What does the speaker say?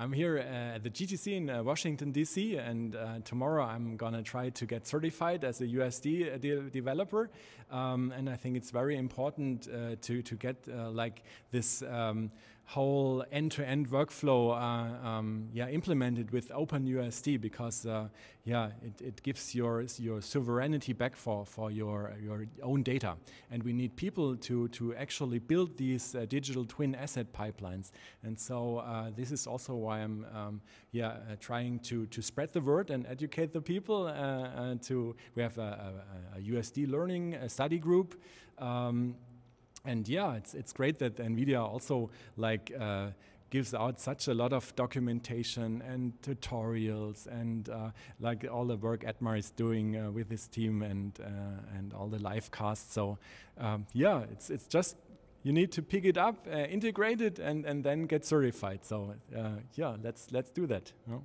I'm here uh, at the GTC in uh, Washington DC, and uh, tomorrow I'm gonna try to get certified as a USD uh, de developer. Um, and I think it's very important uh, to to get uh, like this um, whole end-to-end workflow um, yeah implemented with OpenUSD because yeah it, it gives your your sovereignty back for for your your own data, and we need people to to actually build these digital twin asset pipelines. And so this is also why I'm um, yeah uh, trying to to spread the word and educate the people. Uh, uh to we have a, a, a USD learning study group. Um, and yeah, it's it's great that NVIDIA also like uh, gives out such a lot of documentation and tutorials and uh, like all the work Edmar is doing uh, with his team and uh, and all the live casts. So um, yeah, it's it's just you need to pick it up, uh, integrate it, and, and then get certified. So uh, yeah, let's let's do that. You know?